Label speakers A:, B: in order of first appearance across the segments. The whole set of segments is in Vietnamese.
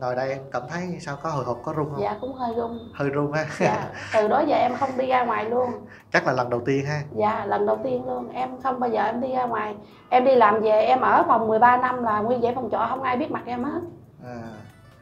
A: ngồi đây em cảm thấy sao? Có hồi hộp có run không?
B: Dạ cũng hơi run.
A: Hơi run ha
B: dạ từ đó giờ em không đi ra ngoài luôn.
A: Chắc là lần đầu tiên ha.
B: Dạ lần đầu tiên luôn. Em không bao giờ em đi ra ngoài. Em đi làm về em ở phòng 13 năm là nguyên dãy phòng trọ không ai biết mặt em hết.
A: À.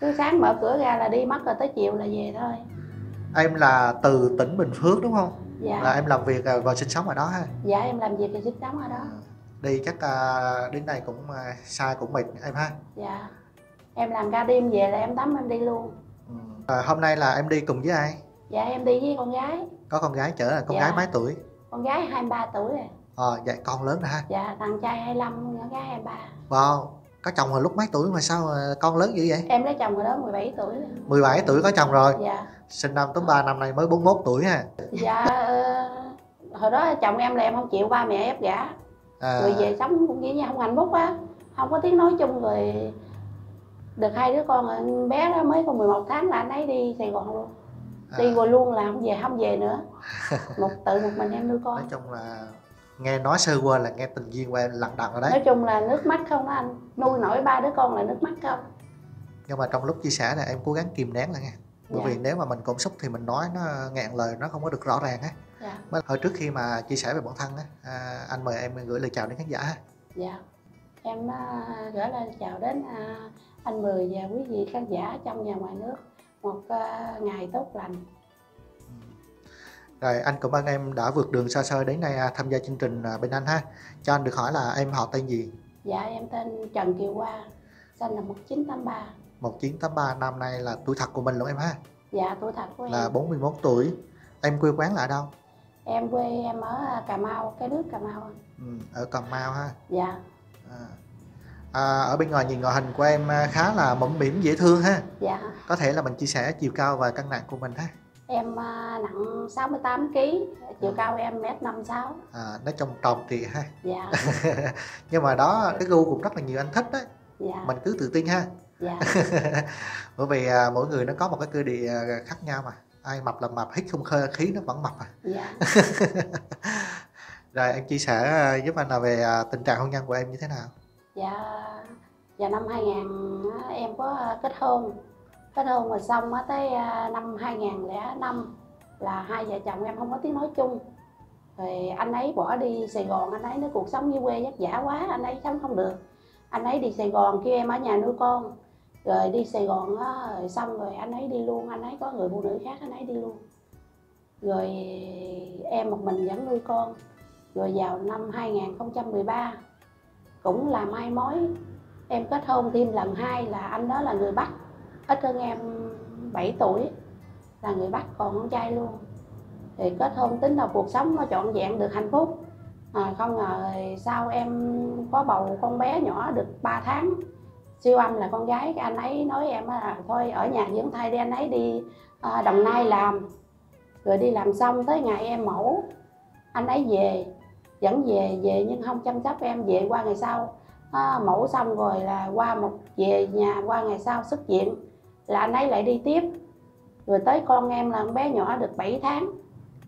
B: cứ sáng mở cửa ra là đi mất rồi tới chiều là về thôi.
A: Em là từ tỉnh bình phước đúng không?
B: Dạ.
A: Là em làm việc à, và sinh sống ở đó ha?
B: Dạ em làm việc thì sinh sống ở đó.
A: À. đi chắc à, đến đây cũng à, xa cũng mệt em ha?
B: Dạ em làm ca đêm về là em tắm em đi luôn.
A: À, hôm nay là em đi cùng với ai?
B: Dạ em đi với con gái.
A: Có con gái chở là con
B: Dạ.
A: gái mấy tuổi?
B: Con gái 23 tuổi rồi
A: ờ dạ con lớn rồi ha.
B: Dạ thằng trai 25 con gái 23
A: wow có chồng hồi lúc mấy tuổi mà sao à, con lớn dữ vậy?
B: Em lấy chồng hồi đó 17 tuổi. rồi
A: 17 tuổi có chồng rồi.
B: Dạ.
A: Sinh năm tám ba năm nay mới 41 tuổi ha.
B: Dạ ờ, hồi đó chồng em là em không chịu ba mẹ ép gả.
A: À,
B: rồi về sống cũng nghĩ như không hạnh phúc á. Không có tiếng nói chung rồi được hai đứa con con bé đó mới có 11 tháng là anh ấy đi Sài Gòn luôn. Đi
A: à,
B: rồi luôn là không về không về nữa. Một tự một mình em nuôi
A: nói
B: con
A: chung là nghe nói sơ qua là nghe tình duyên của em lận đận rồi đấy.
B: Nói chung là nước mắt không đó anh. Nuôi nổi ba đứa con là nước mắt không?
A: Nhưng mà trong lúc chia sẻ này em cố gắng kìm nén lại nha. Bởi
B: Dạ.
A: vì nếu mà mình cảm xúc thì mình nói nó ngạn lời nó không có được rõ ràng á.
B: Dạ.
A: Hồi trước khi mà chia sẻ về bản thân á à, anh mời em gửi lời chào đến khán giả ha.
B: Dạ. Em à, gửi lời chào đến à, anh Mười và quý vị khán giả trong và ngoài nước một à, ngày tốt lành.
A: Rồi anh cảm ơn em đã vượt đường xa xôi đến đây à, tham gia chương trình à, bên anh ha. Cho anh được hỏi là em họ tên gì?
B: Dạ em tên Trần Kiều Hoa sinh năm 1983
A: 1983 năm nay là tuổi thật của mình luôn em ha?
B: Dạ tuổi thật của em.
A: Là 41 tuổi. Em quê quán là ở đâu?
B: Em quê em ở à, Cà Mau cái nước Cà Mau.
A: Ừ, ở Cà Mau ha?
B: Dạ.
A: À. À, ở bên ngoài nhìn ngoại hình của em à, khá là mũm mĩm dễ thương ha.
B: Dạ.
A: Có thể là mình chia sẻ chiều cao và cân nặng của mình ha.
B: Em à, nặng 68 kg chiều cao em mét 56
A: à, nói chung tròn trịa ha.
B: Dạ.
A: Nhưng mà đó cái gu cũng rất là nhiều anh thích đấy
B: dạ.
A: Mình cứ tự tin ha.
B: Dạ.
A: Bởi vì à, mỗi người nó có một cái cơ địa à, khác nhau mà. Ai mập là mập hít không khơi khí nó vẫn mập à.
B: Dạ.
A: Rồi em chia sẻ à, giúp anh là về à, tình trạng hôn nhân của em như thế nào
B: dạ dạ năm 2000 em có à, kết hôn. Kết hôn rồi xong tới à, năm 2005 là hai vợ chồng em không có tiếng nói chung. Rồi anh ấy bỏ đi Sài Gòn, anh ấy nói cuộc sống dưới quê vất vả quá, anh ấy sống không được. Anh ấy đi Sài Gòn, kêu em ở nhà nuôi con. Rồi đi Sài Gòn á, rồi xong rồi anh ấy đi luôn, anh ấy có người phụ nữ khác, anh ấy đi luôn. Rồi em một mình vẫn nuôi con. Rồi vào năm 2013 cũng là mai mối. Em kết hôn thêm lần hai là anh đó là người Bắc. Ít hơn em 7 tuổi là người Bắc còn con trai luôn. Thì kết hôn tính là cuộc sống nó trọn vẹn được hạnh phúc. À, không ngờ thì sau em có bầu con bé nhỏ được 3 tháng. Siêu âm là con gái cái anh ấy nói em là thôi ở nhà dưỡng thai đi anh ấy đi à, Đồng Nai làm. Rồi đi làm xong tới ngày em mổ anh ấy về vẫn về về nhưng không chăm sóc em về qua ngày sau. À, mổ xong rồi là qua một về nhà qua ngày sau xuất viện. Là anh ấy lại đi tiếp. Rồi tới con em là con bé nhỏ được 7 tháng.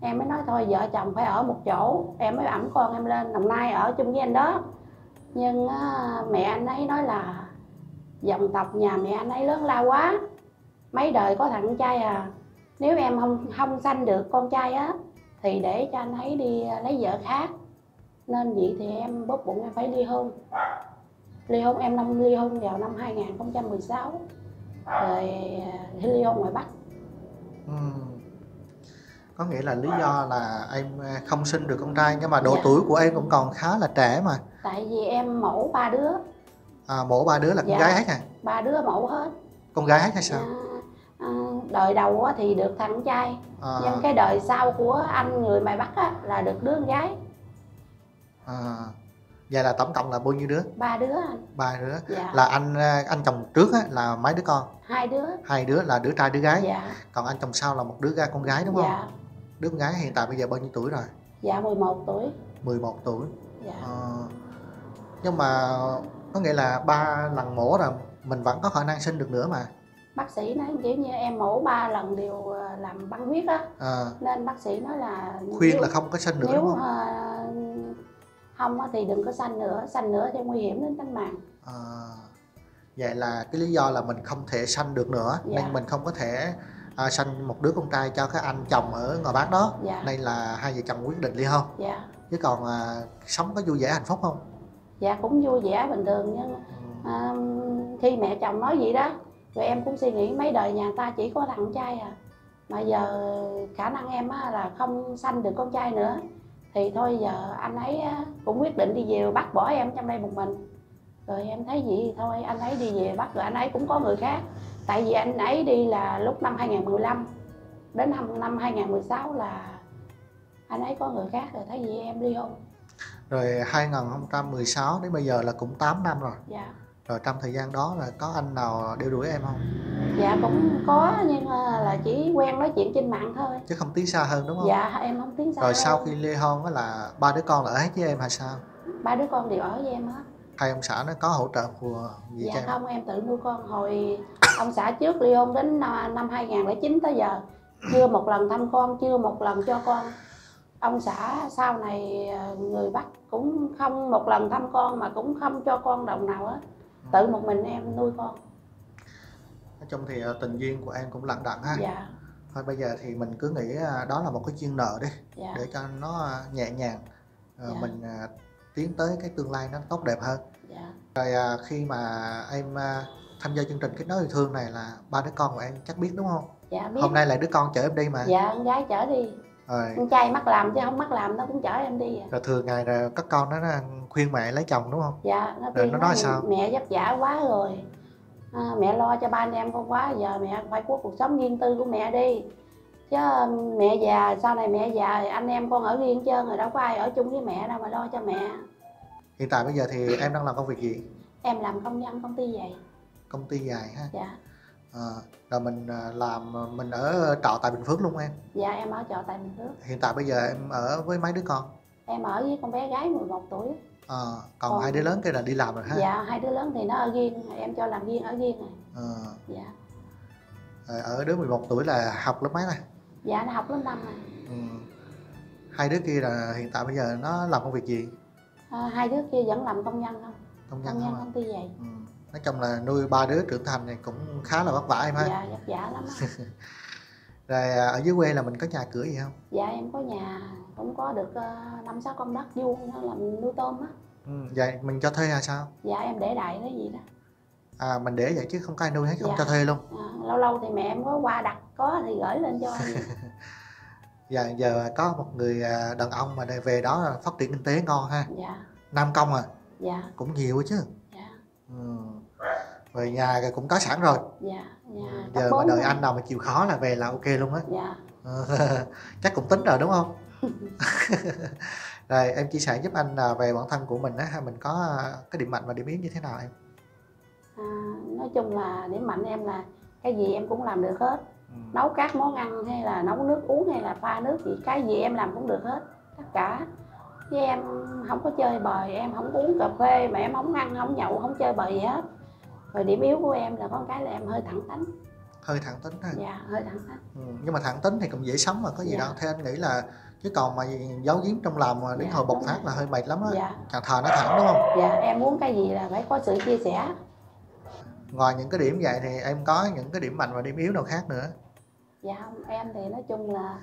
B: Em mới nói thôi vợ chồng phải ở một chỗ. Em mới ẵm con em lên. Đồng nai ở chung với anh đó. Nhưng à, mẹ anh ấy nói là dòng tộc nhà mẹ anh ấy lớn lao quá. Mấy đời có thằng trai à. Nếu em không không sanh được con trai á thì để cho anh ấy đi lấy vợ khác nên vậy thì em bóp bụng em phải ly hôn. Ly hôn em năm ly hôn vào năm 2016 rồi à, ly hôn ngoài Bắc.
A: Ừm. có nghĩa là lý do là em à, không sinh được con trai nhưng mà độ
B: Dạ.
A: tuổi của em cũng còn khá là trẻ mà.
B: Tại vì em mẫu ba đứa.
A: À, mổ ba đứa là con
B: Dạ.
A: gái hết à
B: ba đứa mẫu hết.
A: Con gái hết hay sao?
B: À, à, đời đầu thì được thằng trai.
A: À,
B: nhưng cái đời sau của anh người ngoài Bắc á là được đứa con gái
A: à, vậy là tổng cộng là bao nhiêu đứa?
B: Ba đứa anh.
A: Ba đứa.
B: Dạ.
A: Là anh à, anh chồng trước á, là mấy đứa con?
B: Hai đứa.
A: Hai đứa là đứa trai đứa gái?
B: Dạ.
A: Còn anh chồng sau là một đứa ga con gái đúng không?
B: Dạ.
A: Đứa con gái hiện tại bây giờ bao nhiêu tuổi rồi?
B: Dạ 11 tuổi.
A: 11 tuổi.
B: Dạ.
A: Ờ, nhưng mà có nghĩa là ba lần mổ rồi mình vẫn có khả năng sinh được nữa mà.
B: Bác sĩ nói kiểu như em mổ ba lần đều ờ, làm băng huyết á.
A: À,
B: nên bác sĩ nói là
A: khuyên
B: nếu-
A: là không có sinh nữa
B: nếu
A: đúng không?
B: ờ, không thì đừng có sanh nữa sanh nữa thì nguy hiểm đến tính mạng.
A: À, vậy là cái lý do là mình không thể sanh được nữa.
B: Dạ.
A: nên mình không có thể à, sanh một đứa con trai cho cái anh chồng ở ngoài Bắc đó.
B: Dạ.
A: Nên là hai vợ chồng quyết định ly hôn.
B: Dạ.
A: Chứ còn à, sống có vui vẻ hạnh phúc không?
B: Dạ cũng vui vẻ bình thường nhưng
A: Ừ.
B: à, khi mẹ chồng nói vậy đó rồi em cũng suy nghĩ mấy đời nhà ta chỉ có thằng trai à. Mà giờ khả năng em á, là không sanh được con trai nữa thì thôi giờ anh ấy cũng quyết định đi về bắt bỏ em trong đây một mình. Rồi em thấy gì thì thôi anh ấy đi về bắt rồi anh ấy cũng có người khác. Tại vì anh ấy đi là lúc năm 2015 đến năm năm 2016 là anh ấy có người khác rồi. Thấy gì em ly hôn?
A: Rồi 2016 đến bây giờ là cũng 8 năm rồi.
B: Dạ
A: rồi trong thời gian đó là có anh nào đeo đuổi em không?
B: Dạ cũng có nhưng mà là chỉ quen nói chuyện trên mạng thôi.
A: Chứ không tiến xa hơn đúng không?
B: Dạ em không tiến xa
A: rồi
B: hơn.
A: sau khi ly hôn á là ba đứa con là ở hết với em hay sao?
B: Ba đứa con đều ở với em hết.
A: Hay ông xã nó có hỗ trợ phù gì cho
B: dạ
A: em?
B: không em tự nuôi con. Hồi ông xã trước ly hôn đến năm năm 2009 tới giờ chưa một lần thăm con chưa một lần cho con. Ông xã sau này ờ, người Bắc cũng không một lần thăm con mà cũng không cho con đồng nào hết tự một mình em nuôi con.
A: Nói chung thì ờ, tình duyên của em cũng lặng đặng ha.
B: Dạ.
A: Thôi bây giờ thì mình cứ nghĩ à, đó là một cái duyên nợ đi
B: dạ.
A: để cho nó à, nhẹ nhàng. Ờ,
B: Dạ.
A: mình à, tiến tới cái tương lai nó tốt đẹp hơn.
B: Dạ.
A: Rồi khi mà em tham gia chương trình kết nối yêu thương này là ba đứa con của em chắc biết đúng không?
B: Dạ biết.
A: Hôm nay là đứa con chở em đi mà.
B: Dạ con gái chở đi
A: rồi.
B: Con trai mắc làm chứ không mắc làm nó cũng chở em đi à.
A: rồi thường ngày rồi các con nó khuyên mẹ lấy chồng đúng không?
B: Dạ nó
A: Rồi nó nói sao?
B: mẹ vất vả quá rồi. À, mẹ lo cho ba anh em con quá giờ mẹ phải có cuộc sống riêng tư của mẹ đi. Chứ mẹ già sau này mẹ già anh em con ở riêng trơn rồi đâu có ai ở chung với mẹ đâu mà lo cho mẹ.
A: Hiện tại bây giờ thì em đang làm công việc gì?
B: Em làm công nhân công ty vậy
A: công ty dài ha.
B: Dạ
A: Ờ, rồi mình à, làm mình ở trọ tại Bình Phước luôn em.
B: Dạ em ở chợ tại Bình Phước.
A: Hiện tại bây giờ em ở với mấy đứa con?
B: Em ở với con bé gái 11 tuổi.
A: Ờ, còn
B: Còn-
A: hai đứa lớn kia là đi làm rồi ha?
B: Dạ hai đứa lớn thì nó ở riêng em cho làm riêng ở riêng rồi.
A: Ờ,
B: dạ.
A: Ở đứa 11 tuổi là học lớp mấy này?
B: Dạ nó học lớp năm rồi.
A: Ừ. hai đứa kia là hiện tại bây giờ nó làm công việc gì?
B: À, hai đứa kia vẫn làm công nhân không?
A: Công nhân
B: công nhân
A: không à?
B: công ty vậy.
A: Ừ. nói chung là nuôi ba đứa trưởng thành này cũng khá là vất vả em ha.
B: Dạ vất vả lắm
A: rồi à, ở dưới quê là mình có nhà cửa gì không?
B: Dạ em có nhà cũng có được ờ, năm sáu con đất vuông làm nuôi tôm á.
A: Ừ. vậy mình cho thuê hay sao?
B: Dạ em để đại cái gì đó.
A: À mình để vậy chứ không có ai nuôi hết không
B: Dạ.
A: cho thuê luôn.
B: À, lâu lâu thì mẹ em có qua đặt có thì gửi lên cho. Anh
A: giờ giờ có một người à, đàn ông mà về đó là phát triển kinh tế ngon ha.
B: Dạ.
A: Nam công à?
B: Dạ.
A: Cũng nhiều chứ.
B: Dạ.
A: Ừ. về nhà cũng có sẵn rồi.
B: Dạ cấp
A: giờ mà đợi anh nào mà chịu khó là về là ok luôn á.
B: Dạ.
A: Chắc cũng tính rồi đúng không? Rồi em chia sẻ giúp anh là về bản thân của mình á mình có à, cái điểm mạnh và điểm yếu như thế nào em?
B: À, nói chung là điểm mạnh em là cái gì em cũng làm được hết.
A: Ừ.
B: nấu các món ăn hay là nấu nước uống hay là pha nước gì cái gì em làm cũng được hết tất cả. Với em không có chơi bời em không uống cà phê mà em không ăn không nhậu không chơi bời gì hết rồi điểm yếu của em là có cái là em hơi thẳng tính.
A: Hơi thẳng tính ha
B: dạ hơi thẳng tính.
A: Ừ. nhưng mà thẳng tính thì cũng dễ sống mà có gì
B: Dạ.
A: đâu. Theo anh nghĩ là chứ còn mà giấu giếm trong lòng mà đến
B: Dạ,
A: hồi bộc phát là hơi mệt lắm á.
B: Dạ.
A: Càng thà nó thẳng đúng không?
B: Dạ em muốn cái gì là phải có sự chia sẻ.
A: Ngoài những cái điểm vậy thì em có những cái điểm mạnh và điểm yếu nào khác nữa?
B: Dạ không em thì nói chung là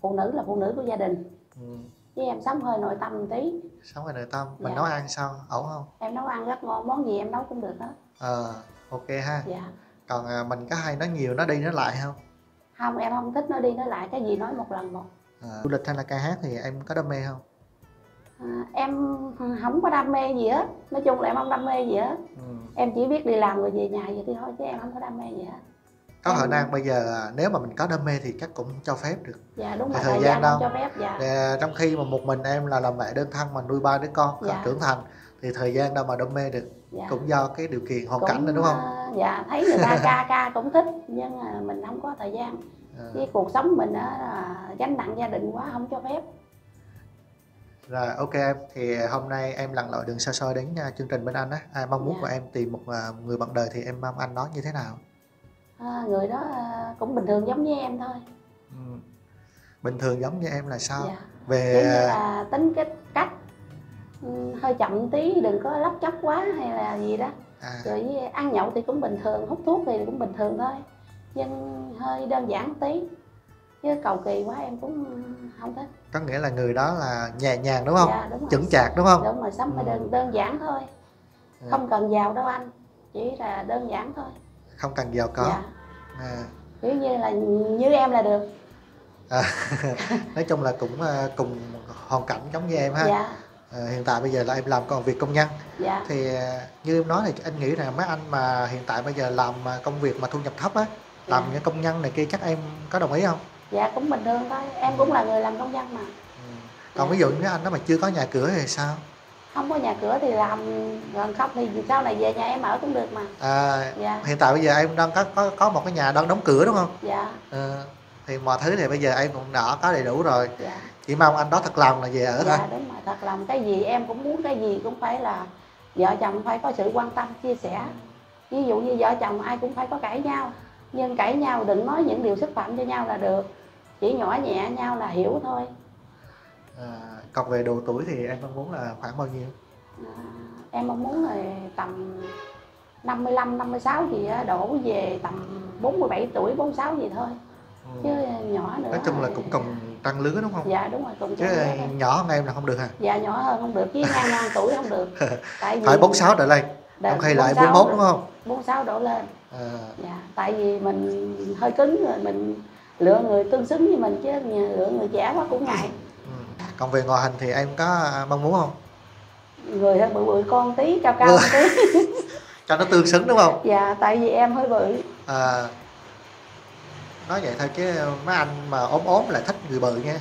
B: phụ nữ là phụ nữ của gia đình.
A: Ừ.
B: với em sống hơi nội tâm một tí.
A: Sống ở nội tâm. Mình
B: Dạ.
A: nấu ăn sao? Ổn không?
B: Em nấu ăn rất ngon món gì em nấu cũng được hết
A: ờ ok ha.
B: Dạ.
A: Còn à, mình có hay nói nhiều nó đi nó lại không?
B: Không em không thích nói đi nói lại cái gì nói một lần một.
A: À, du lịch hay là ca hát thì em có đam mê không?
B: À, em không có đam mê gì hết. Nói chung là em không đam mê gì hết.
A: Ừ.
B: em chỉ biết đi làm rồi về nhà vậy thôi chứ em không có đam mê gì hết.
A: Có
B: Em-
A: khả năng bây giờ à, nếu mà mình có đam mê thì chắc cũng cho phép được.
B: Dạ đúng là
A: thời
B: thời,
A: gian đâu?
B: cho phép dạ.
A: À, trong khi mà một mình em là làm mẹ đơn thân mà nuôi ba đứa con
B: Dạ.
A: trưởng thành thì thời gian đâu mà đam mê được.
B: Dạ.
A: Cũng do cái điều kiện hoàn
B: Cũng,
A: cảnh nữa đúng không?
B: ờ, dạ thấy người ta ca ca cũng thích nhưng mà mình không có thời gian.
A: À,
B: với cuộc sống mình là gánh nặng gia đình quá không cho phép.
A: Rồi ok em. Thì hôm nay em lặn lội đường xa xôi đến chương trình bên anh á. À, mong muốn
B: Dạ.
A: của em tìm một người bạn đời thì em mong anh nói như thế nào?
B: À, người đó cũng bình thường giống như em thôi.
A: Ừ. bình thường giống như em là sao?
B: Dạ.
A: về
B: là tính cái cách hơi chậm tí đừng có lóc chóc quá hay là gì đó.
A: À,
B: rồi với ăn nhậu thì cũng bình thường hút thuốc thì cũng bình thường thôi. Nhưng hơi đơn giản tí. Chứ cầu kỳ quá em cũng không thích.
A: Có nghĩa là người đó là nhẹ nhàng đúng không?
B: Dạ đúng
A: chững chạc đúng không?
B: Đúng rồi sống phải
A: Ừ.
B: đơn đơn giản thôi.
A: Ừ.
B: không cần giàu đâu anh chỉ là đơn giản thôi.
A: Không cần giàu có.
B: Dạ.
A: À,
B: kiểu như là như em là được.
A: Nói chung là cũng à, cùng hoàn cảnh giống như em ha.
B: Dạ
A: à, hiện tại bây giờ là em làm công việc công nhân.
B: Dạ.
A: Thì à, như em nói thì anh nghĩ rằng mấy anh mà hiện tại bây giờ làm à, công việc mà thu nhập thấp á làm
B: Dạ.
A: những công nhân này kia chắc em có đồng ý không?
B: Dạ cũng bình thường thôi. Em cũng là người làm công nhân mà.
A: Ừ. còn
B: Dạ.
A: ví dụ như mấy anh đó mà chưa có nhà cửa thì sao?
B: Không có nhà cửa thì làm gần không thì sau này về nhà em ở cũng được mà.
A: À,
B: dạ.
A: hiện tại bây giờ em đang có có, có một cái nhà đang đóng cửa đúng không?
B: Dạ.
A: Ờ, thì mọi thứ thì bây giờ em cũng đã có đầy đủ rồi.
B: Dạ
A: chỉ mong anh đó thật lòng là về ở thôi
B: dạ đúng rồi thật lòng. Cái gì em cũng muốn cái gì cũng phải là vợ chồng phải có sự quan tâm chia sẻ. Ví dụ như vợ chồng ai cũng phải có cãi nhau nhưng cãi nhau đừng nói những điều xúc phạm cho nhau là được. Chỉ nhỏ nhẹ nhau là hiểu thôi.
A: À, còn về độ tuổi thì em mong muốn là khoảng bao nhiêu?
B: À, em mong muốn là tầm 55, 56 gì á, đổ về tầm 47 tuổi, 46 gì thôi.
A: Ừ.
B: chứ nhỏ nữa
A: nói chung là cũng cùng trăng lứa đúng không?
B: Dạ đúng rồi cùng
A: chứ nhỏ hơn em là không được hả?
B: Dạ nhỏ hơn không được với ngang ngang tuổi không được. Tại vì
A: phải 46 trở lên em khi lại 41 đúng không?
B: 46 đổ lên.
A: À,
B: dạ tại vì mình hơi cứng rồi mình lựa người tương xứng với mình chứ lựa người trẻ quá cũng ngại.
A: Ừ. còn về ngoại hình thì em có à, mong muốn không?
B: Người hơi bự bự con tí cao cao tí.
A: Cho nó tương xứng đúng không?
B: Dạ tại vì em hơi bự.
A: À, nói vậy thôi chứ mấy anh mà ốm ốm lại thích người bự nha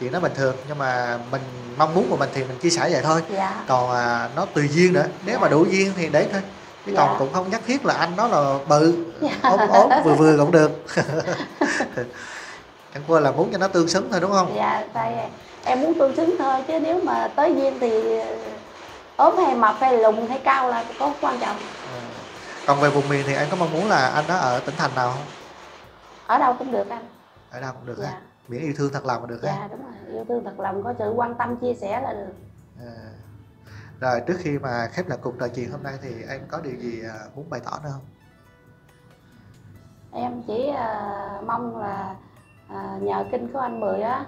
A: chuyện đó bình thường nhưng mà mình mong muốn của mình thì mình chia sẻ vậy thôi.
B: Dạ.
A: Còn à, nó tùy duyên nữa. Nếu mà đủ duyên thì đấy thôi. Chứ
B: Dạ.
A: còn cũng không nhất thiết là anh nó là bự
B: Dạ.
A: ốm ốm vừa vừa cũng được. Chẳng qua là muốn cho nó tương xứng thôi đúng không?
B: Dạ tại em muốn tương xứng thôi chứ nếu mà tới duyên thì ốm hay mập hay lùn hay cao là có quan trọng.
A: À. còn về vùng miền thì anh có mong muốn là anh đó ở tỉnh thành nào không
B: ở đâu cũng được anh.
A: Ở đâu cũng được
B: dạ.
A: ha. Miễn yêu thương thật lòng là được
B: dạ đúng rồi. Yêu thương thật lòng có sự quan tâm chia sẻ là được.
A: À. rồi trước khi mà khép lại cuộc trò chuyện hôm nay thì em có điều gì à, muốn bày tỏ nữa không?
B: Em chỉ à, mong là à, nhờ kinh của anh mười á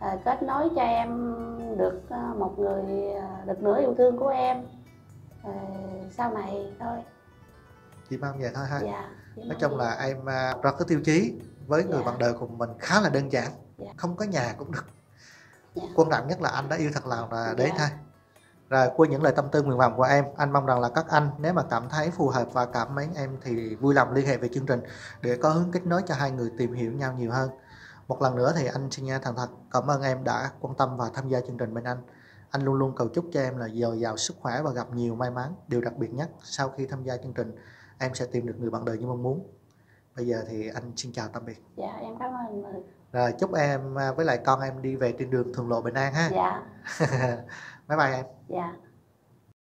B: à, kết nối cho em được à, một người à, được nửa yêu thương của em. À, sau này thôi.
A: Chỉ mong vậy thôi ha.
B: Dạ
A: nói
B: mong
A: chung là em à, ra cái tiêu chí với người
B: Dạ.
A: bạn đời của mình khá là đơn giản
B: Dạ.
A: không có nhà cũng được
B: Dạ.
A: quan trọng nhất là anh đã yêu thật lòng là
B: Dạ.
A: thôi rồi qua những lời tâm tư nguyện vọng của em anh mong rằng là các anh nếu mà cảm thấy phù hợp và cảm mến em thì vui lòng liên hệ về chương trình để có hướng kết nối cho hai người tìm hiểu nhau nhiều hơn một lần nữa thì anh xin thành thật cảm ơn em đã quan tâm và tham gia chương trình bên anh anh luôn luôn cầu chúc cho em là dồi dào sức khỏe và gặp nhiều may mắn điều đặc biệt nhất sau khi tham gia chương trình em sẽ tìm được người bạn đời như mong muốn. Bây giờ thì anh xin chào tạm biệt.
B: Dạ em cảm ơn
A: rồi chúc em à, với lại con em đi về trên đường thuận lộ bình an ha.
B: Dạ.
A: Bye bye em.
B: Dạ